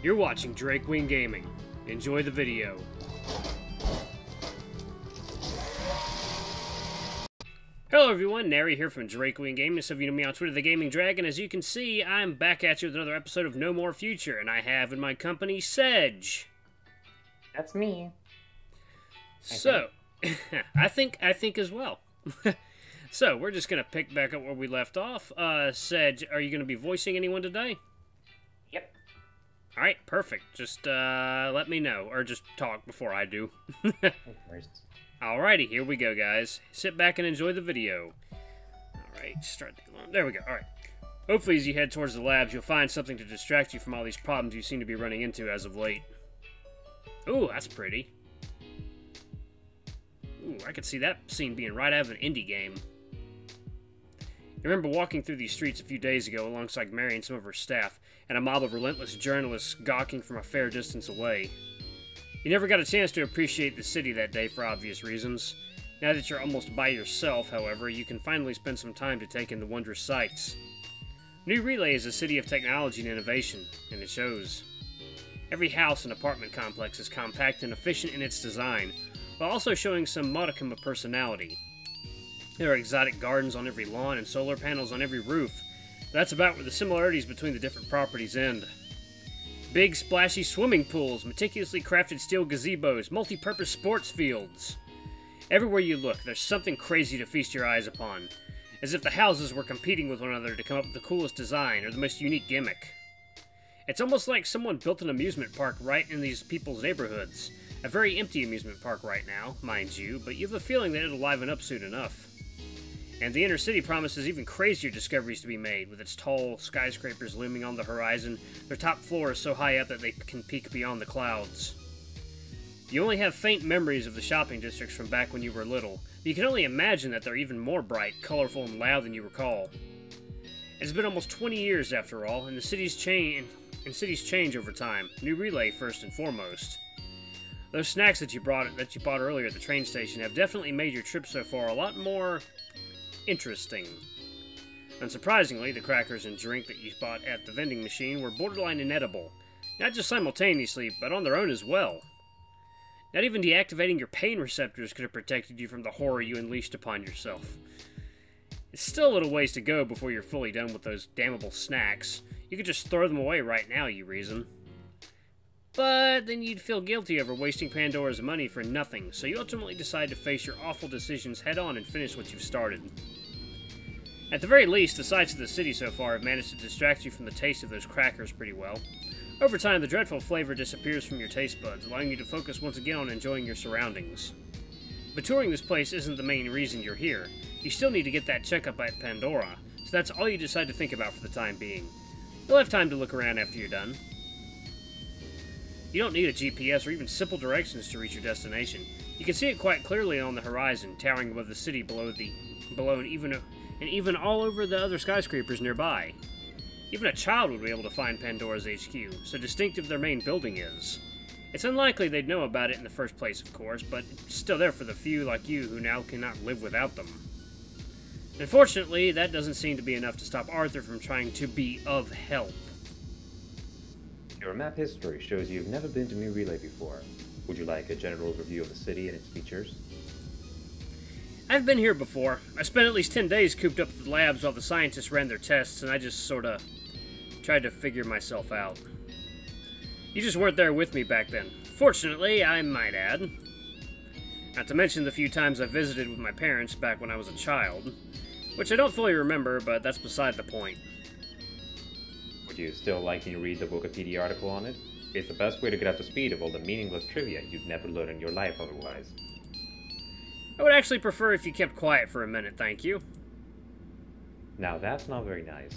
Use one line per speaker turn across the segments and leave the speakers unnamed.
You're watching Drake Drakewing Gaming. Enjoy the video. Hello everyone, Nary here from Drakewing Gaming. Some of you know me on Twitter, The Gaming Dragon. As you can see, I'm back at you with another episode of No More Future, and I have in my company Sedge.
That's me.
So, I think I think as well. so we're just gonna pick back up where we left off. Uh, Sedge, are you gonna be voicing anyone today?
Yep.
All right, perfect. Just uh, let me know, or just talk before I do. Alrighty, here we go, guys. Sit back and enjoy the video. Alright, start the alarm. There we go. Alright. Hopefully, as you head towards the labs, you'll find something to distract you from all these problems you seem to be running into as of late. Ooh, that's pretty. Ooh, I could see that scene being right out of an indie game. I remember walking through these streets a few days ago alongside Mary and some of her staff, and a mob of relentless journalists gawking from a fair distance away. You never got a chance to appreciate the city that day for obvious reasons. Now that you're almost by yourself, however, you can finally spend some time to take in the wondrous sights. New Relay is a city of technology and innovation, and it shows. Every house and apartment complex is compact and efficient in its design, while also showing some modicum of personality. There are exotic gardens on every lawn and solar panels on every roof. That's about where the similarities between the different properties end. Big, splashy swimming pools, meticulously crafted steel gazebos, multi purpose sports fields. Everywhere you look, there's something crazy to feast your eyes upon, as if the houses were competing with one another to come up with the coolest design or the most unique gimmick. It's almost like someone built an amusement park right in these people's neighborhoods. A very empty amusement park right now, mind you, but you have a feeling that it'll liven up soon enough. And the inner city promises even crazier discoveries to be made, with its tall skyscrapers looming on the horizon, their top floor is so high up that they can peek beyond the clouds. You only have faint memories of the shopping districts from back when you were little, but you can only imagine that they're even more bright, colorful, and loud than you recall. It's been almost 20 years after all, and the cities change and cities change over time. New Relay first and foremost. Those snacks that you brought that you bought earlier at the train station have definitely made your trip so far a lot more interesting. Unsurprisingly, the crackers and drink that you bought at the vending machine were borderline inedible, not just simultaneously, but on their own as well. Not even deactivating your pain receptors could have protected you from the horror you unleashed upon yourself. It's still a little ways to go before you're fully done with those damnable snacks. You could just throw them away right now, you reason. But then you'd feel guilty over wasting Pandora's money for nothing, so you ultimately decide to face your awful decisions head on and finish what you've started. At the very least, the sights of the city so far have managed to distract you from the taste of those crackers pretty well. Over time, the dreadful flavor disappears from your taste buds, allowing you to focus once again on enjoying your surroundings. But touring this place isn't the main reason you're here. You still need to get that checkup at Pandora, so that's all you decide to think about for the time being. You'll have time to look around after you're done. You don't need a GPS or even simple directions to reach your destination. You can see it quite clearly on the horizon, towering above the city below the below and even and even all over the other skyscrapers nearby. Even a child would be able to find Pandora's HQ, so distinctive their main building is. It's unlikely they'd know about it in the first place, of course, but it's still there for the few like you who now cannot live without them. Unfortunately, that doesn't seem to be enough to stop Arthur from trying to be of help.
Your map history shows you've never been to New Relay before. Would you like a general review of the city and its features?
I've been here before. I spent at least 10 days cooped up at the labs while the scientists ran their tests, and I just sorta tried to figure myself out. You just weren't there with me back then. Fortunately, I might add. Not to mention the few times I visited with my parents back when I was a child, which I don't fully remember, but that's beside the point.
You still like me to read the Wikipedia article on it? It's the best way to get up to speed of all the meaningless trivia you'd never learn in your life otherwise.
I would actually prefer if you kept quiet for a minute, thank you.
Now that's not very nice.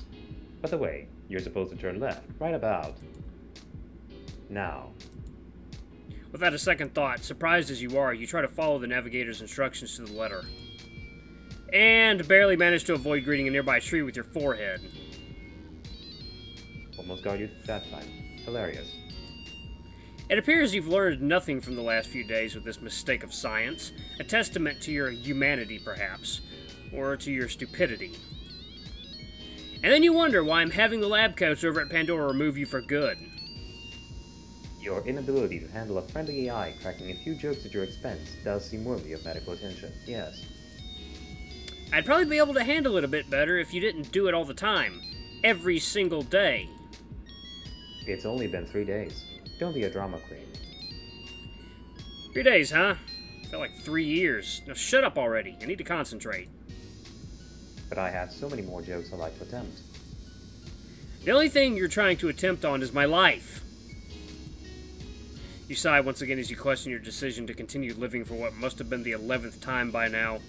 By the way, you're supposed to turn left, right about. Now.
Without a second thought, surprised as you are, you try to follow the navigator's instructions to the letter. And barely manage to avoid greeting a nearby tree with your forehead.
Almost got you that time. Hilarious.
It appears you've learned nothing from the last few days with this mistake of science, a testament to your humanity, perhaps, or to your stupidity. And then you wonder why I'm having the lab coats over at Pandora remove you for good.
Your inability to handle a friendly AI cracking a few jokes at your expense does seem worthy of medical attention, yes.
I'd probably be able to handle it a bit better if you didn't do it all the time. Every single day.
It's only been three days. Don't be a drama queen.
Three days, huh? Felt like three years. Now shut up already. I need to concentrate.
But I have so many more jokes I'd like to attempt.
The only thing you're trying to attempt on is my life. You sigh once again as you question your decision to continue living for what must have been the eleventh time by now.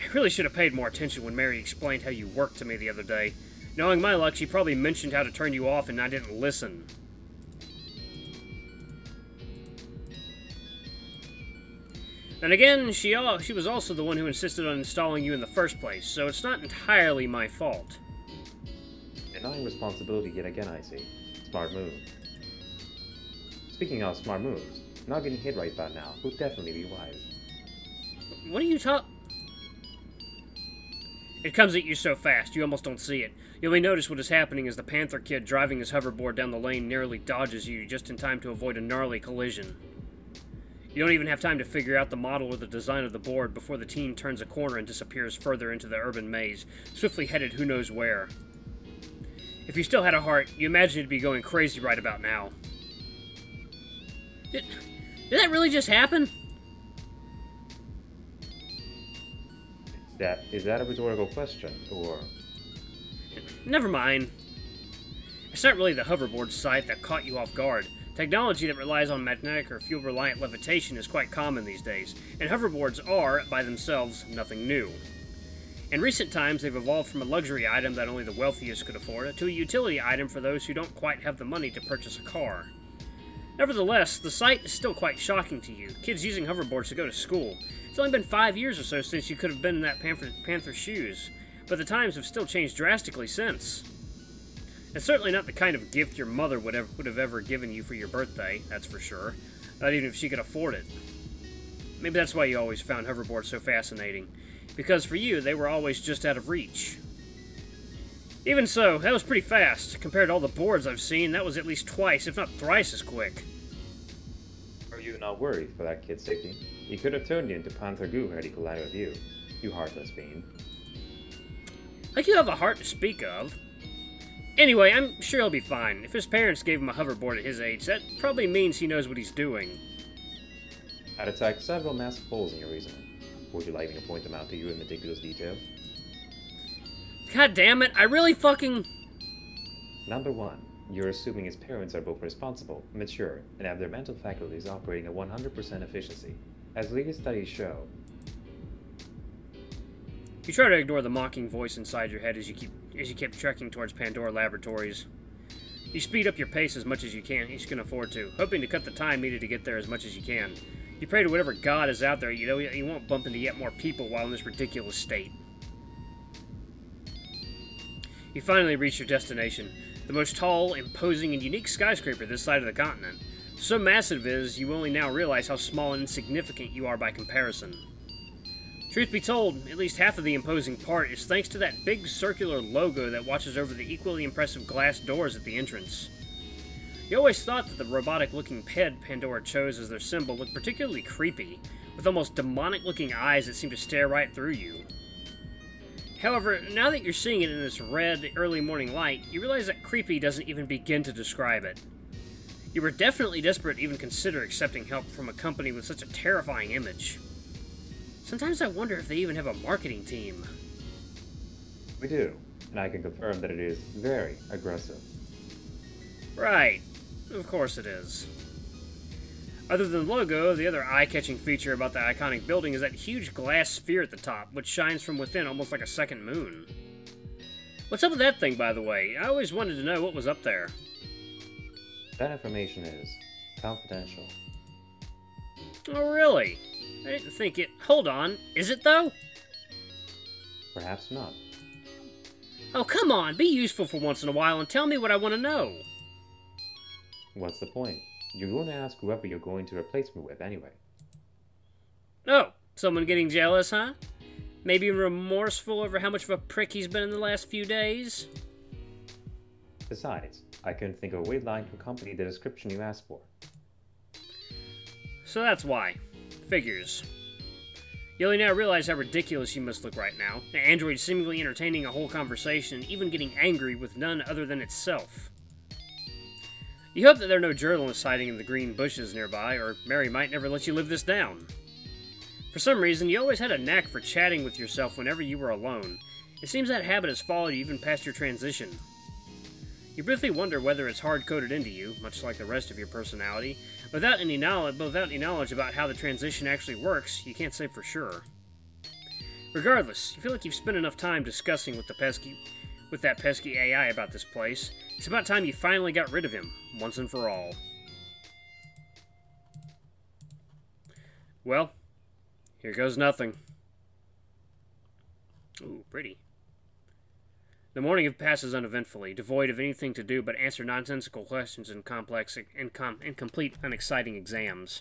I really should have paid more attention when Mary explained how you worked to me the other day. Knowing my luck, she probably mentioned how to turn you off and I didn't listen. And again, she, al- she was also the one who insisted on installing you in the first place, so it's not entirely my fault.
Denying responsibility yet again, I see. Smart move. Speaking of smart moves, not getting hit right about now would definitely be wise.
What are you talk? It comes at you so fast, you almost don't see it. You only notice what is happening as the Panther Kid driving his hoverboard down the lane nearly dodges you just in time to avoid a gnarly collision. You don't even have time to figure out the model or the design of the board before the teen turns a corner and disappears further into the urban maze, swiftly headed who knows where. If you still had a heart, you imagine you'd be going crazy right about now. Did, did that really just happen?
Is that is that a rhetorical question, or
Never mind. It's not really the hoverboard sight that caught you off guard. Technology that relies on magnetic or fuel reliant levitation is quite common these days, and hoverboards are, by themselves, nothing new. In recent times, they've evolved from a luxury item that only the wealthiest could afford to a utility item for those who don't quite have the money to purchase a car. Nevertheless, the sight is still quite shocking to you. Kids using hoverboards to go to school. It's only been five years or so since you could have been in that Panther, Panther's shoes, but the times have still changed drastically since. It's certainly not the kind of gift your mother would have, would have ever given you for your birthday, that's for sure. Not even if she could afford it. Maybe that's why you always found hoverboards so fascinating. Because for you, they were always just out of reach. Even so, that was pretty fast. Compared to all the boards I've seen, that was at least twice, if not thrice as quick.
are you not worried for that kid's safety? He could have turned you into Panther Goo had he collided with you. You heartless fiend.
Like you have a heart to speak of. Anyway, I'm sure he'll be fine. If his parents gave him a hoverboard at his age, that probably means he knows what he's doing.
I'd attack several massive holes in your reasoning. Would you like me to point them out to you in meticulous detail?
God damn it, I really fucking.
Number one, you're assuming his parents are both responsible, mature, and have their mental faculties operating at 100% efficiency. As latest studies show,
You try to ignore the mocking voice inside your head as you keep as you keep trekking towards Pandora Laboratories. You speed up your pace as much as you can, each can afford to, hoping to cut the time needed to get there as much as you can. You pray to whatever god is out there, you know you won't bump into yet more people while in this ridiculous state. You finally reach your destination, the most tall, imposing, and unique skyscraper this side of the continent. So massive is, you only now realize how small and insignificant you are by comparison. Truth be told, at least half of the imposing part is thanks to that big circular logo that watches over the equally impressive glass doors at the entrance. You always thought that the robotic looking ped Pandora chose as their symbol looked particularly creepy, with almost demonic looking eyes that seem to stare right through you. However, now that you're seeing it in this red, early morning light, you realize that creepy doesn't even begin to describe it. You were definitely desperate to even consider accepting help from a company with such a terrifying image. Sometimes I wonder if they even have a marketing team.
we do, and I can confirm that it is very aggressive.
Right. Of course it is. Other than the logo, the other eye catching feature about the iconic building is that huge glass sphere at the top, which shines from within almost like a second moon. What's up with that thing, by the way? I always wanted to know what was up there.
That information is confidential.
Oh, really? I didn't think it. Hold on. Is it, though?
Perhaps not.
Oh, come on. Be useful for once in a while and tell me what I want to know.
What's the point? You're going to ask whoever you're going to replace me with anyway.
Oh, someone getting jealous, huh? Maybe remorseful over how much of a prick he's been in the last few days?
Besides, I couldn't think of a way line to accompany the description you asked for.
So that's why. Figures. You only now realize how ridiculous you must look right now. An android seemingly entertaining a whole conversation, even getting angry with none other than itself. You hope that there are no journalists hiding in the green bushes nearby, or Mary might never let you live this down. For some reason, you always had a knack for chatting with yourself whenever you were alone. It seems that habit has followed you even past your transition. You briefly wonder whether it's hard-coded into you, much like the rest of your personality. Without any knowledge, without any knowledge about how the transition actually works, you can't say for sure. Regardless, you feel like you've spent enough time discussing with the pesky, with that pesky AI about this place. It's about time you finally got rid of him, once and for all. Well, here goes nothing. Ooh, pretty. The morning passes uneventfully, devoid of anything to do but answer nonsensical questions and complex, incom- incomplete, unexciting exams.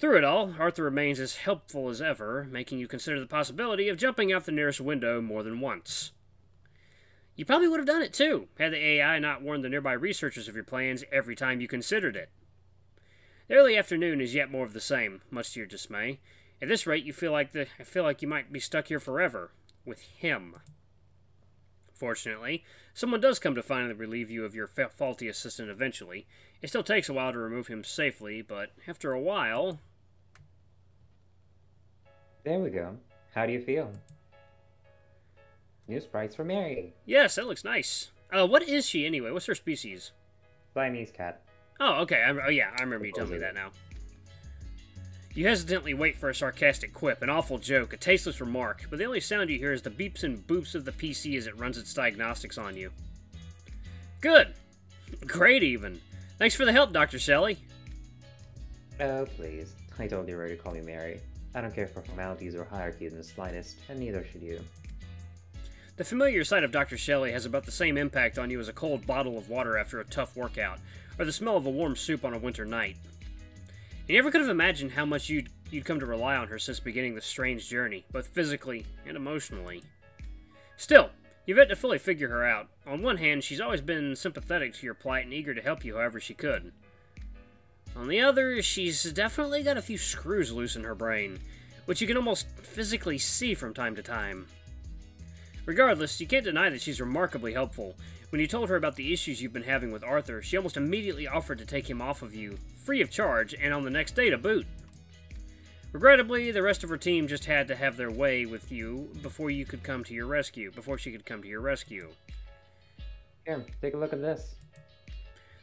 Through it all, Arthur remains as helpful as ever, making you consider the possibility of jumping out the nearest window more than once. You probably would have done it too, had the AI not warned the nearby researchers of your plans every time you considered it. The early afternoon is yet more of the same, much to your dismay. At this rate, you feel like the I feel like you might be stuck here forever with him. Fortunately, someone does come to finally relieve you of your fa- faulty assistant eventually. It still takes a while to remove him safely, but after a while.
There we go. How do you feel? New sprites for Mary.
Yes, that looks nice. Uh, what is she anyway? What's her species?
Siamese cat.
Oh, okay. I, oh, yeah, I remember you telling me that now. You hesitantly wait for a sarcastic quip, an awful joke, a tasteless remark, but the only sound you hear is the beeps and boops of the PC as it runs its diagnostics on you. Good. Great, even. Thanks for the help, Dr. Shelley.
Oh, please. I told you already to call me Mary. I don't care for formalities or hierarchies in the slightest, and neither should you.
The familiar sight of Dr. Shelley has about the same impact on you as a cold bottle of water after a tough workout, or the smell of a warm soup on a winter night. You never could have imagined how much you'd, you'd come to rely on her since beginning this strange journey, both physically and emotionally. Still, you've yet to fully figure her out. On one hand, she's always been sympathetic to your plight and eager to help you however she could. On the other, she's definitely got a few screws loose in her brain, which you can almost physically see from time to time. Regardless, you can't deny that she's remarkably helpful. When you told her about the issues you've been having with Arthur, she almost immediately offered to take him off of you, free of charge, and on the next day to boot. Regrettably, the rest of her team just had to have their way with you before you could come to your rescue, before she could come to your rescue.
Here, take a look at this.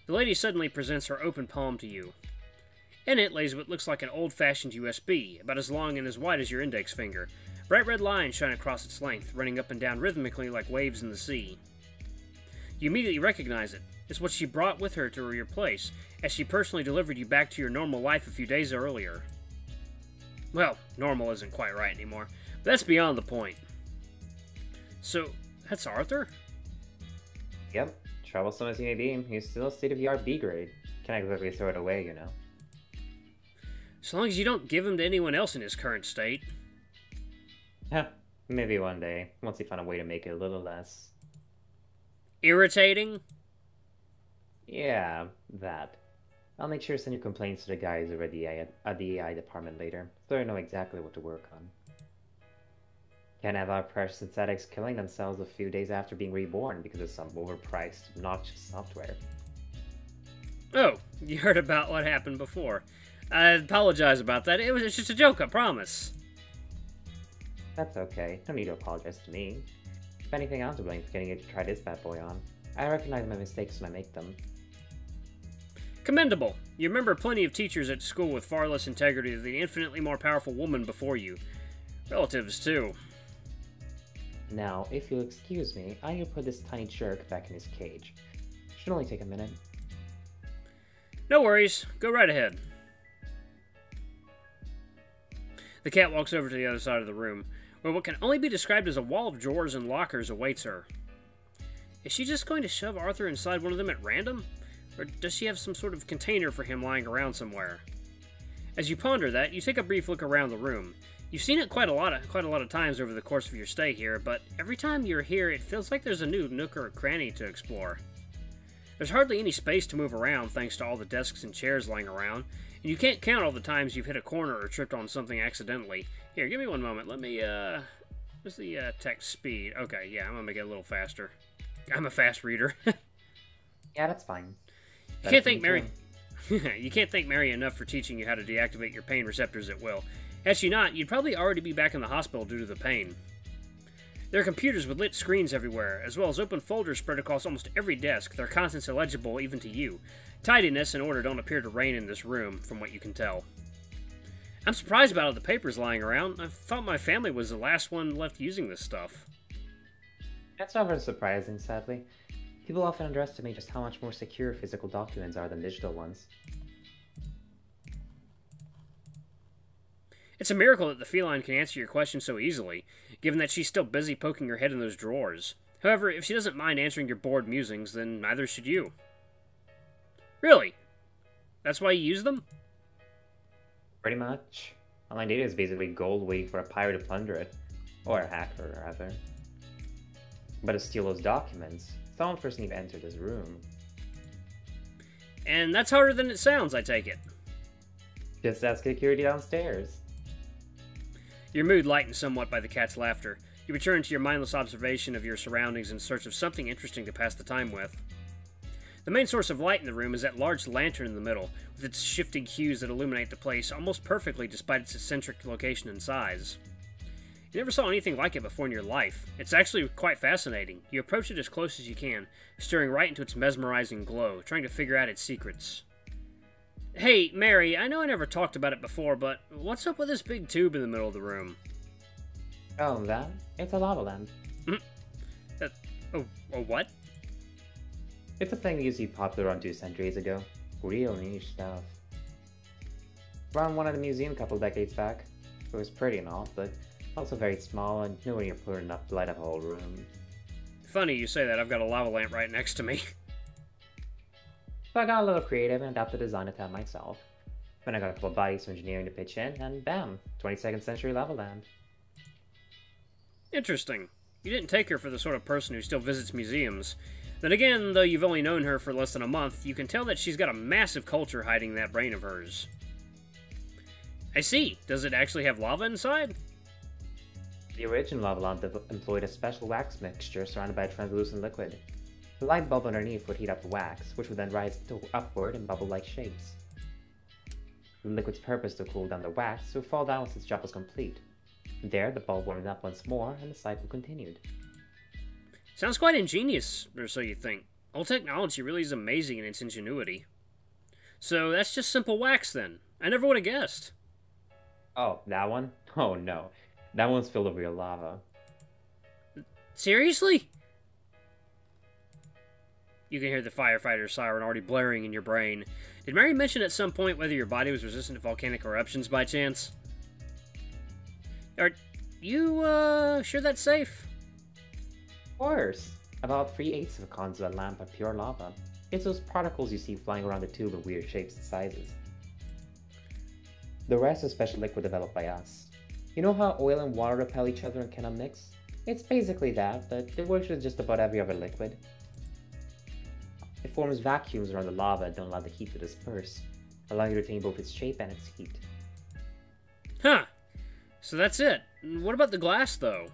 The lady suddenly presents her open palm to you. In it lays what looks like an old fashioned USB, about as long and as wide as your index finger. Bright red lines shine across its length, running up and down rhythmically like waves in the sea. You immediately recognize it. It's what she brought with her to your place, as she personally delivered you back to your normal life a few days earlier. Well, normal isn't quite right anymore, but that's beyond the point. So, that's Arthur?
Yep, troublesome as he may be, he's still a state of the art B grade. Can I exactly throw it away, you know.
As long as you don't give him to anyone else in his current state.
Yeah, maybe one day, once he find a way to make it a little less.
Irritating?
Yeah, that. I'll make sure to send your complaints to the guys over at the AI, at the AI department later, so they know exactly what to work on. Can't have our precious synthetics killing themselves a few days after being reborn because of some overpriced, obnoxious software.
Oh, you heard about what happened before. I apologize about that. It was just a joke, I promise.
That's okay. No need to apologize to me. If anything, I'm to blame for getting you to try this bad boy on. I recognize my mistakes when I make them.
Commendable. You remember plenty of teachers at school with far less integrity than the infinitely more powerful woman before you. Relatives, too.
Now, if you'll excuse me, I will put this tiny jerk back in his cage. Should only take a minute.
No worries. Go right ahead. The cat walks over to the other side of the room, where what can only be described as a wall of drawers and lockers awaits her. Is she just going to shove Arthur inside one of them at random? Or does she have some sort of container for him lying around somewhere? As you ponder that, you take a brief look around the room. You've seen it quite a lot of quite a lot of times over the course of your stay here, but every time you're here it feels like there's a new nook or cranny to explore. There's hardly any space to move around thanks to all the desks and chairs lying around, and you can't count all the times you've hit a corner or tripped on something accidentally. Here, give me one moment. Let me, uh. What's the uh, text speed? Okay, yeah, I'm gonna make it a little faster. I'm a fast reader.
Yeah, that's fine.
You can't thank Mary. you can't thank Mary enough for teaching you how to deactivate your pain receptors at will. Had she not, you'd probably already be back in the hospital due to the pain. There are computers with lit screens everywhere, as well as open folders spread across almost every desk, their contents illegible even to you. Tidiness and order don't appear to reign in this room, from what you can tell. I'm surprised about all the papers lying around. I thought my family was the last one left using this stuff.
That's not very surprising, sadly. People often underestimate just how much more secure physical documents are than digital ones.
It's a miracle that the feline can answer your question so easily, given that she's still busy poking her head in those drawers. However, if she doesn't mind answering your bored musings, then neither should you. Really? That's why you use them?
Pretty much. Online data is basically gold waiting for a pirate to plunder it. Or a hacker, or rather. But to steal those documents, someone first need to enter this room.
And that's harder than it sounds, I take it.
Just ask security downstairs.
Your mood lightened somewhat by the cat's laughter. You return to your mindless observation of your surroundings in search of something interesting to pass the time with. The main source of light in the room is that large lantern in the middle, with its shifting hues that illuminate the place almost perfectly despite its eccentric location and size. You never saw anything like it before in your life. It's actually quite fascinating. You approach it as close as you can, staring right into its mesmerizing glow, trying to figure out its secrets. Hey, Mary, I know I never talked about it before, but what's up with this big tube in the middle of the room?
Oh, that? It's a lava lamp. Hmm?
Oh, oh what?
It's a thing to be popular around two centuries ago. Real niche stuff. Found one at a museum a couple decades back. It was pretty and all, but also very small and nowhere near poor enough to light up a whole room.
Funny you say that, I've got a lava lamp right next to me.
So I got a little creative and adapted the design of that myself. Then I got a couple bodies from engineering to pitch in, and bam, 22nd century lava lamp.
Interesting. You didn't take her for the sort of person who still visits museums. Then again, though you've only known her for less than a month, you can tell that she's got a massive culture hiding in that brain of hers. I see. Does it actually have lava inside?
The original lava lamp employed a special wax mixture surrounded by a translucent liquid. The light bulb underneath would heat up the wax, which would then rise to upward in bubble-like shapes. The liquid's purpose to cool down the wax would fall down once its job was complete. There, the bulb warmed up once more, and the cycle continued.
Sounds quite ingenious, or so you think. Old technology really is amazing in its ingenuity. So that's just simple wax then. I never would have guessed.
Oh, that one? Oh no. That one's filled with real lava.
Seriously? You can hear the firefighter siren already blaring in your brain. Did Mary mention at some point whether your body was resistant to volcanic eruptions by chance? Are you, uh, sure that's safe?
Of course! About three eighths of a conduit lamp are pure lava. It's those particles you see flying around the tube in weird shapes and sizes. The rest is special liquid developed by us. You know how oil and water repel each other and cannot mix? It's basically that, but it works with just about every other liquid. It forms vacuums around the lava and don't allow the heat to disperse, allowing you to retain both its shape and its heat.
Huh. So that's it. What about the glass, though?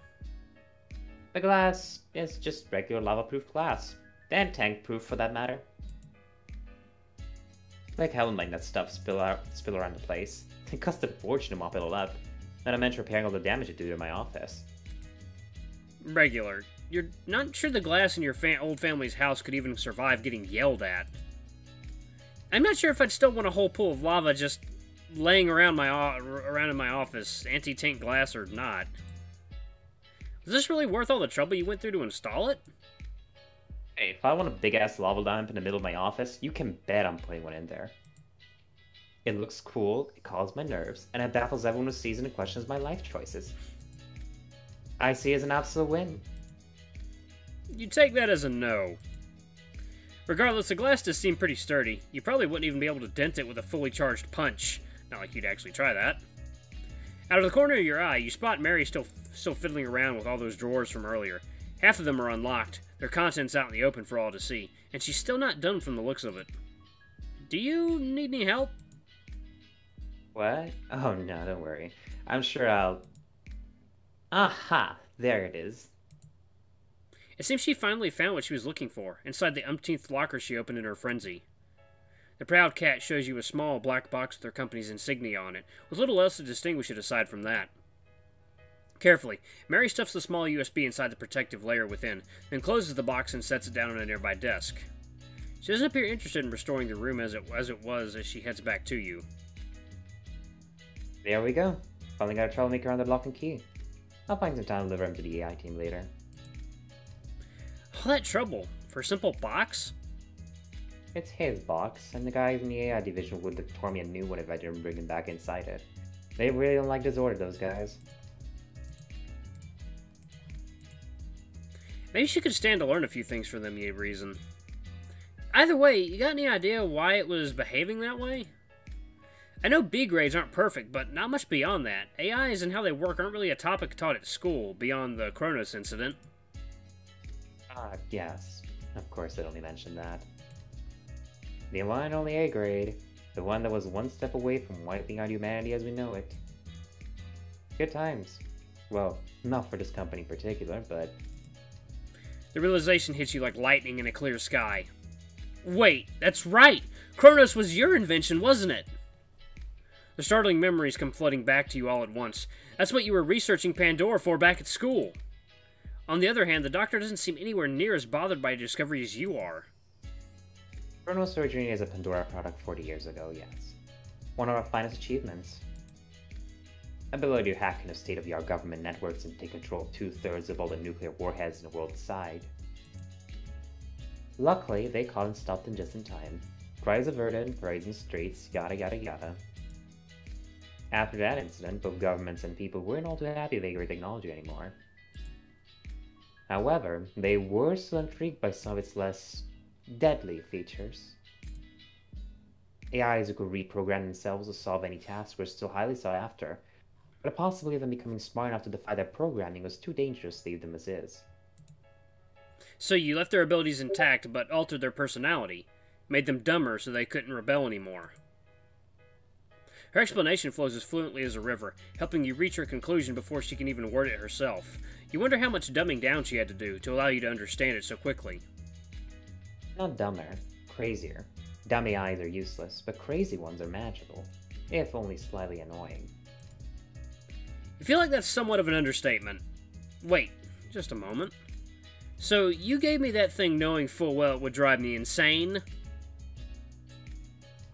The glass is just regular lava-proof glass, and tank-proof for that matter. Like hell letting that stuff spill out, spill around the place. It cost a fortune to mop it all up. Not to mention repairing all the damage it did to my office.
Regular. You're not sure the glass in your fa- old family's house could even survive getting yelled at. I'm not sure if I'd still want a whole pool of lava just laying around my around in my office, anti-tank glass or not. Was this really worth all the trouble you went through to install it?
Hey, if I want a big ass lava lamp in the middle of my office, you can bet I'm putting one in there. It looks cool, it calms my nerves, and it baffles everyone who sees it and questions my life choices. I see it as an absolute win.
You take that as a no. Regardless, the glass does seem pretty sturdy. You probably wouldn't even be able to dent it with a fully charged punch. Not like you'd actually try that. Out of the corner of your eye, you spot Mary still still fiddling around with all those drawers from earlier. Half of them are unlocked. Their contents out in the open for all to see, and she's still not done from the looks of it. Do you need any help?
What? Oh no, don't worry. I'm sure I'll. Aha! There it is.
It seems she finally found what she was looking for, inside the umpteenth locker she opened in her frenzy. The proud cat shows you a small black box with their company's insignia on it, with little else to distinguish it aside from that. Carefully, Mary stuffs the small USB inside the protective layer within, then closes the box and sets it down on a nearby desk. She doesn't appear interested in restoring the room as it, as it was as she heads back to you.
There we go. Finally got a troublemaker on the lock and key. I'll find some time to deliver him to the AI team later.
All that trouble for a simple box?
It's his box, and the guys in the AI division would have torn me a new one if I didn't bring him back inside it. They really don't like disorder, those guys.
Maybe she could stand to learn a few things from them, ye reason. Either way, you got any idea why it was behaving that way? I know B grades aren't perfect, but not much beyond that. AIs and how they work aren't really a topic taught at school, beyond the Kronos incident.
Ah, yes. Of course, I'd only mention that. The and only A grade. The one that was one step away from wiping out humanity as we know it. Good times. Well, not for this company in particular, but
The realization hits you like lightning in a clear sky. Wait, that's right! Kronos was your invention, wasn't it? The startling memories come flooding back to you all at once. That's what you were researching Pandora for back at school. On the other hand, the doctor doesn't seem anywhere near as bothered by your discovery as you are.
Chronosurgery is a Pandora product 40 years ago, yes. One of our finest achievements. Ability to hack into state-of-the-art government networks and take control of two-thirds of all the nuclear warheads in the world's side. Luckily, they caught and stopped them just in time. Cries averted, rising streets, yada yada yada. After that incident, both governments and people weren't all too happy with A grade technology anymore. However, they were still intrigued by some of its less deadly features. AIs who could reprogram themselves to solve any task were still highly sought after, but the possibility of them becoming smart enough to defy their programming was too dangerous to leave them as is.
So you left their abilities intact, but altered their personality, made them dumber so they couldn't rebel anymore. Her explanation flows as fluently as a river, helping you reach her conclusion before she can even word it herself. You wonder how much dumbing down she had to do to allow you to understand it so quickly.
Not dumber, crazier. Dumb AIs are useless, but crazy ones are magical, if only slightly annoying.
I feel like that's somewhat of an understatement. Wait, just a moment. So, you gave me that thing knowing full well it would drive me insane?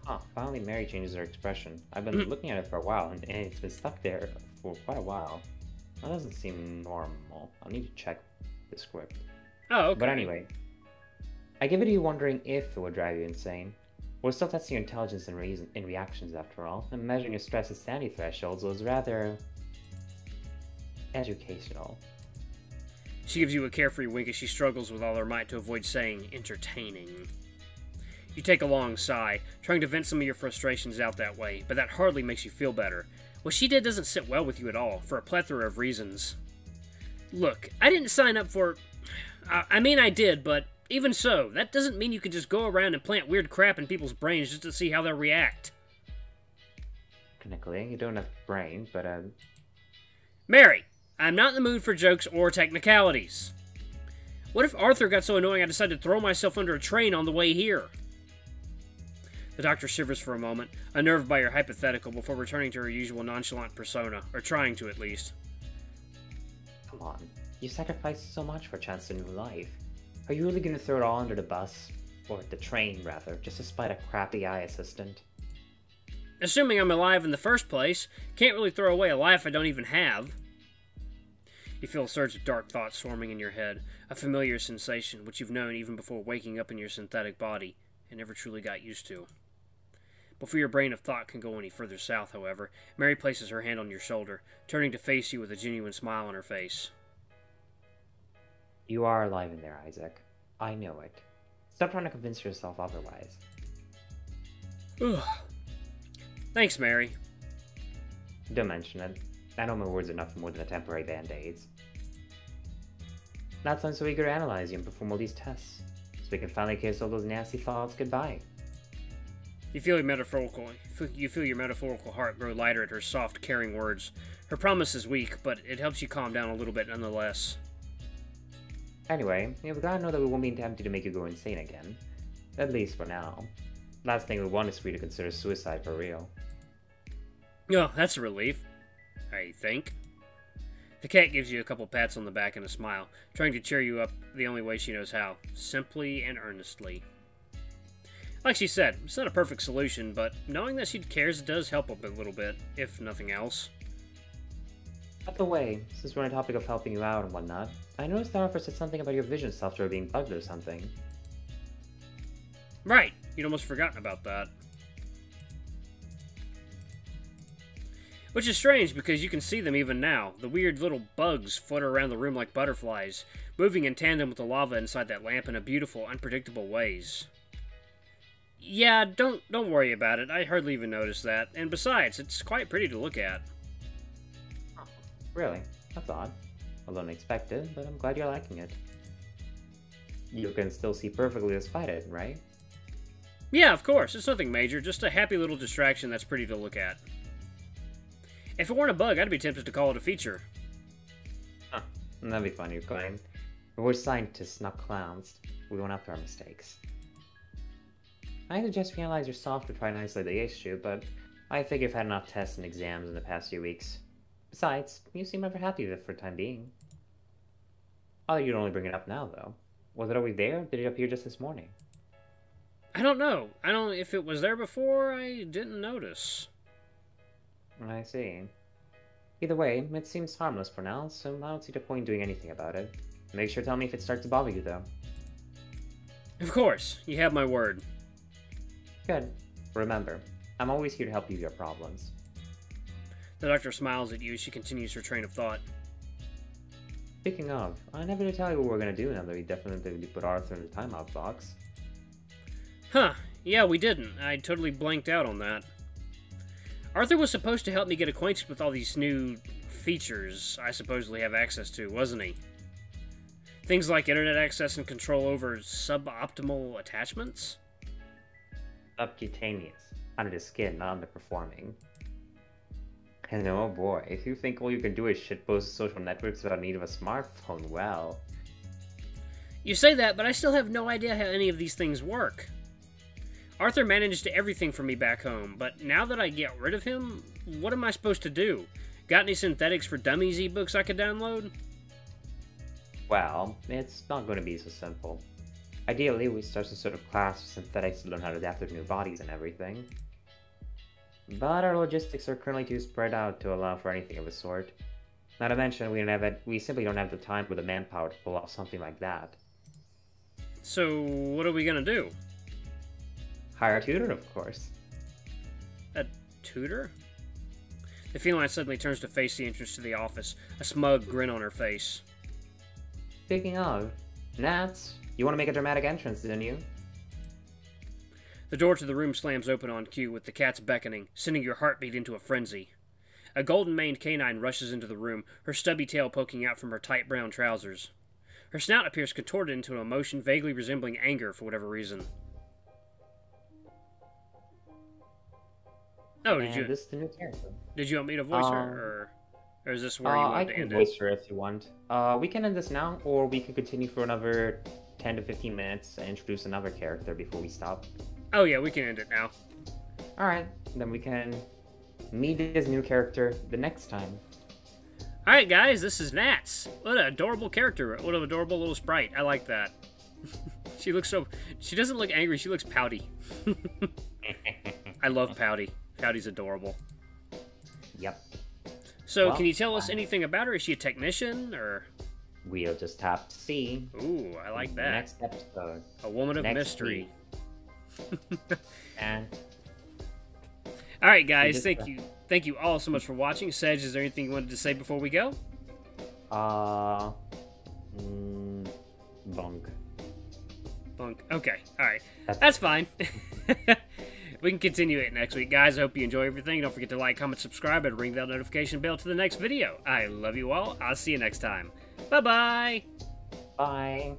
Huh, finally Mary changes her expression. I've been mm. looking at it for a while, and and it's been stuck there for quite a while. That doesn't seem normal. I'll need to check the script.
Oh, okay.
But anyway, I give it to you wondering if it would drive you insane. We're still testing your intelligence and reason in reactions after all, and measuring your stress and sanity thresholds was rather educational.
She gives you a carefree wink as she struggles with all her might to avoid saying entertaining. You take a long sigh, trying to vent some of your frustrations out that way, but that hardly makes you feel better. What she did doesn't sit well with you at all, for a plethora of reasons. Look, I didn't sign up for. I, mean, I did, but even so, that doesn't mean you could just go around and plant weird crap in people's brains just to see how they'll react.
Technically, you don't have a brain, but um,
Mary, I'm not in the mood for jokes or technicalities. What if Arthur got so annoying I decided to throw myself under a train on the way here? The doctor shivers for a moment, unnerved by your hypothetical, before returning to her usual nonchalant persona, or trying to at least.
come on. You sacrificed so much for a chance to new life. Are you really gonna throw it all under the bus? Or the train, rather, just to spite a crappy AI assistant?
Assuming I'm alive in the first place, can't really throw away a life I don't even have. You feel a surge of dark thoughts swarming in your head, a familiar sensation which you've known even before waking up in your synthetic body, and never truly got used to. Before your brain of thought can go any further south, however, Mary places her hand on your shoulder, turning to face you with a genuine smile on her face.
You are alive in there, Isaac. I know it. Stop trying to convince yourself otherwise.
Ugh. Thanks, Mary.
Don't mention it. I know my words are nothing more than a temporary band-aids. That's why I'm so eager to analyze you and perform all these tests. So we can finally kiss all those nasty thoughts goodbye.
You feel your metaphorical you feel your metaphorical heart grow lighter at her soft, caring words. Her promise is weak, but it helps you calm down a little bit nonetheless.
Anyway, we've got to know that we won't be tempted to make you go insane again. At least for now. Last thing we want is for you to consider suicide for real.
Oh, that's a relief. I think. The cat gives you a couple pats on the back and a smile, trying to cheer you up the only way she knows how simply and earnestly. Like she said, it's not a perfect solution, but knowing that she cares does help a little bit, if nothing else.
By the way, since we're on the topic of helping you out and whatnot, I noticed that Arthur said something about your vision software being bugged or something.
Right, you'd almost forgotten about that. Which is strange because you can see them even now. The weird little bugs flutter around the room like butterflies, moving in tandem with the lava inside that lamp in a beautiful, unpredictable ways. Yeah, don't don't worry about it. I hardly even noticed that. And besides, it's quite pretty to look at.
Really? That's odd. A little unexpected, but I'm glad you're liking it. You can still see perfectly despite it, right?
Yeah, of course. It's nothing major, just a happy little distraction that's pretty to look at. If it weren't a bug, I'd be tempted to call it a feature.
Huh. That'd be funny, you claim. We're scientists, not clowns. We won't up to our mistakes. I suggest we analyze your software to try and isolate the issue, but I think you've had enough tests and exams in the past few weeks. Besides, you seem rather happy with it for the time being. Oh, you'd only bring it up now, though. Was it always there? Did it appear just this morning?
I don't know. I don't. If it was there before, I didn't notice.
I see. Either way, it seems harmless for now, so I don't see the point doing anything about it. Make sure to tell me if it starts to bother you, though.
Of course. You have my word.
Good. Remember, I'm always here to help you with your problems.
The doctor smiles at you as she continues her train of thought.
Speaking of, I never did tell you what we're gonna do now that we definitely put Arthur in the timeout box.
Huh, yeah, we didn't. I totally blanked out on that. Arthur was supposed to help me get acquainted with all these new features I supposedly have access to, wasn't he? Things like internet access and control over suboptimal attachments?
Subcutaneous. Under the skin, not underperforming. And oh boy, if you think all you can do is shitpost social networks without need of a smartphone, well...
You say that, but I still have no idea how any of these things work. Arthur managed everything for me back home, but now that I get rid of him, what am I supposed to do? Got any synthetics for dummies ebooks I could download?
Well, it's not going to be so simple. Ideally, we start some sort of class of synthetics to learn how to adapt to new bodies and everything. But our logistics are currently too spread out to allow for anything of the sort. Not to mention, we don't have it, we simply don't have the time or the manpower to pull off something like that.
So, what are we gonna do?
Hire a tutor, of course.
A tutor? The feline suddenly turns to face the entrance to the office, a smug grin on her face.
Speaking of, Nats, you want to make a dramatic entrance, didn't you?
The door to the room slams open on cue with the cat's beckoning, sending your heartbeat into a frenzy. A golden maned canine rushes into the room, her stubby tail poking out from her tight brown trousers. Her snout appears contorted into an emotion vaguely resembling anger for whatever reason. Oh, did
and
you
This is the new character.
did you want me to voice her,
Um,
or, or is this where
Uh,
you
I
want to
can
end
voice
it?
her if you want. Uh, we can end this now, or we can continue for another 10 to 15 minutes and introduce another character before we stop.
Oh yeah, we can end it now.
Alright, then we can meet this new character the next time.
All right, guys, this is Nats. What an adorable character. What an adorable little sprite. I like that. she looks so. She doesn't look angry. She looks pouty. I love Pouty. Pouty's adorable.
Yep.
So,
Well,
can you tell us
uh,
anything about her? Is she a technician or?
We'll just have to see.
Ooh, I like that.
Next episode.
A woman of
next
mystery.
And
All right, guys. Thank you. Thank you all so much for watching. Sedge, is there anything you wanted to say before we go?
uh mm, bunk.
Bunk. Okay. All right.
That's-
That's fine. we can continue it next week, guys. I hope you enjoy everything. Don't forget to like, comment, subscribe, and ring that notification bell to the next video. I love you all. I'll see you next time. Bye bye.
Bye.